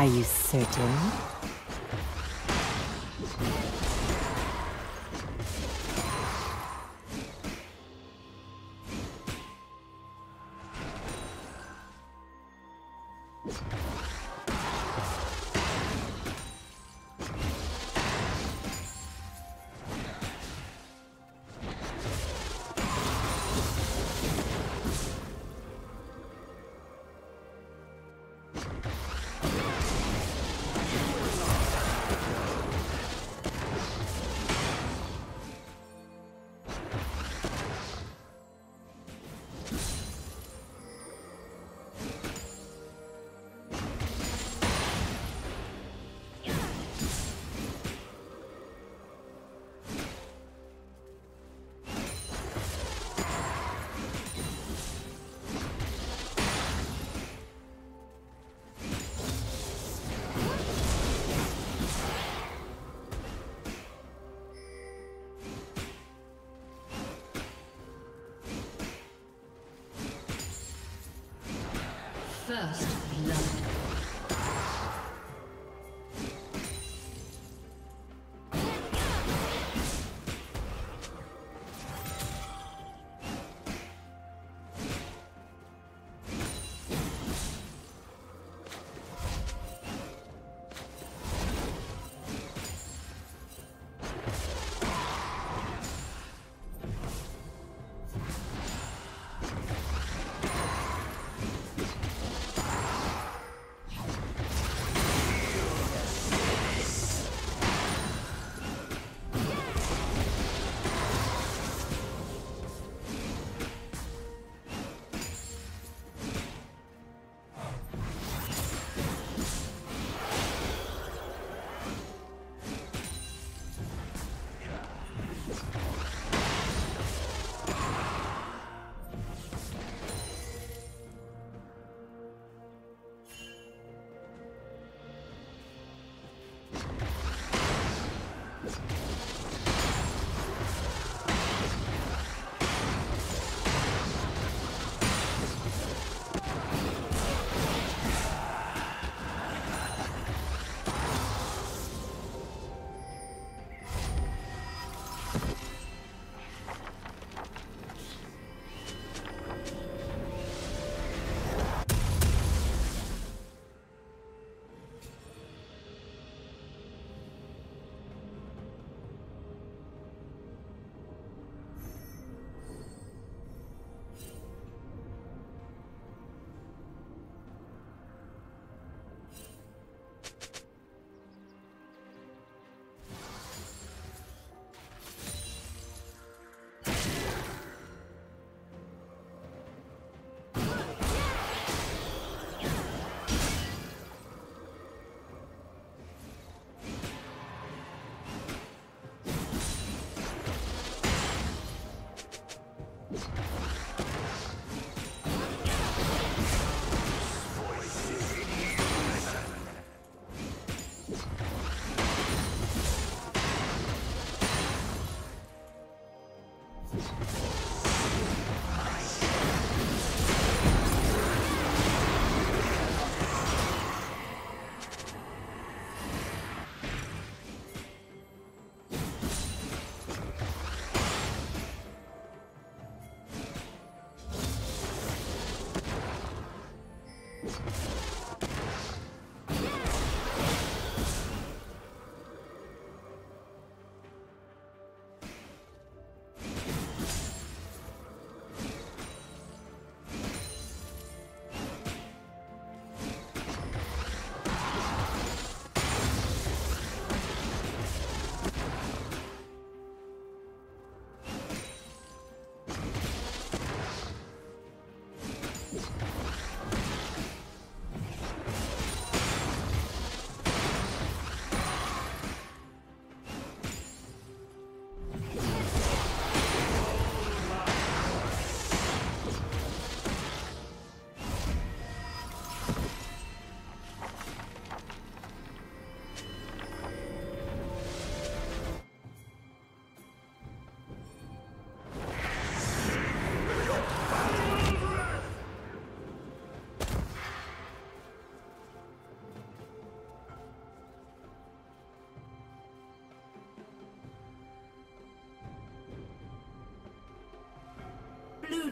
Are you certain? First blood.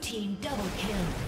Team double kill.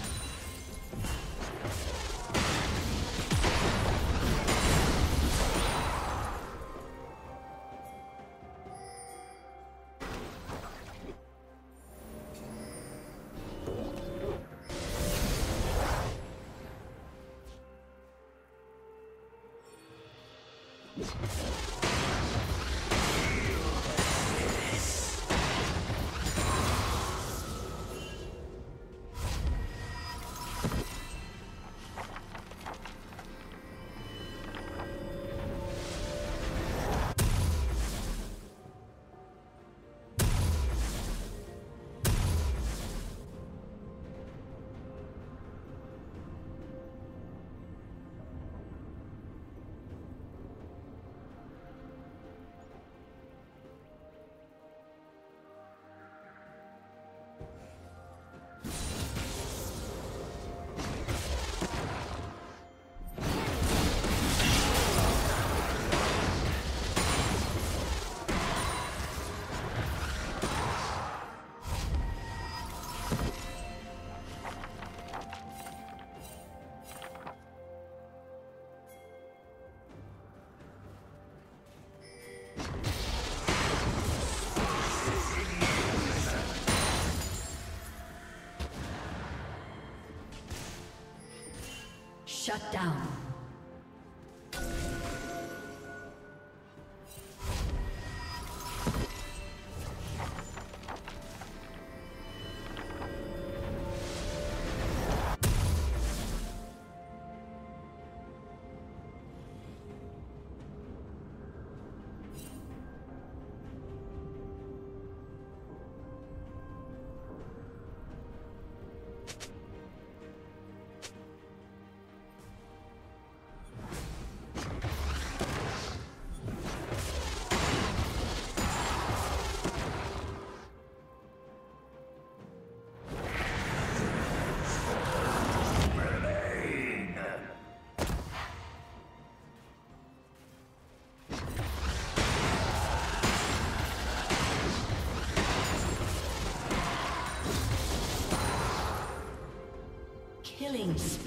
Shut down. Killing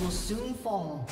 will soon fall.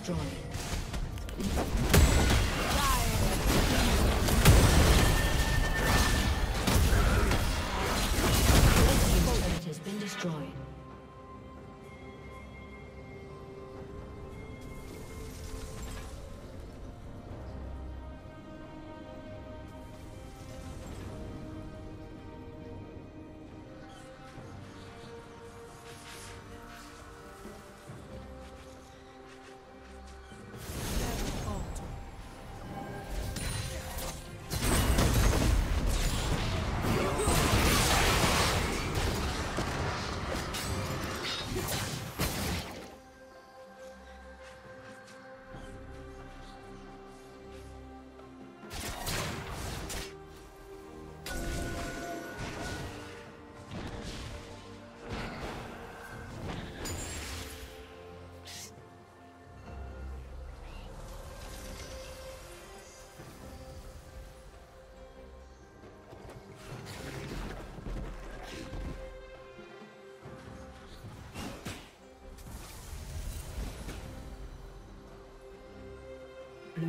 Destroyed.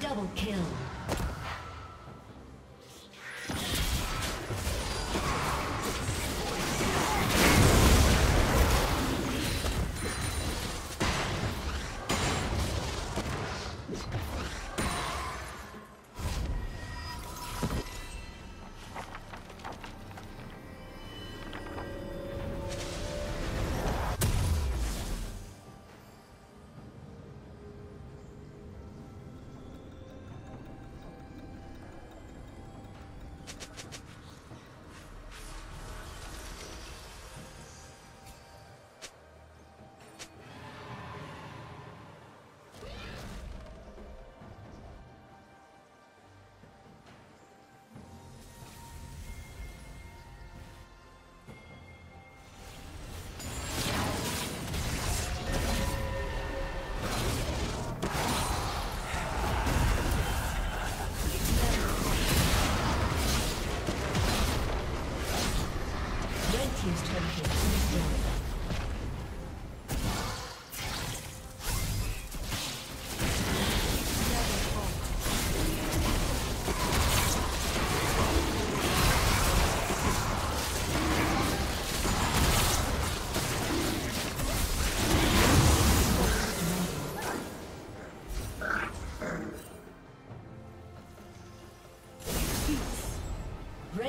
Double kill.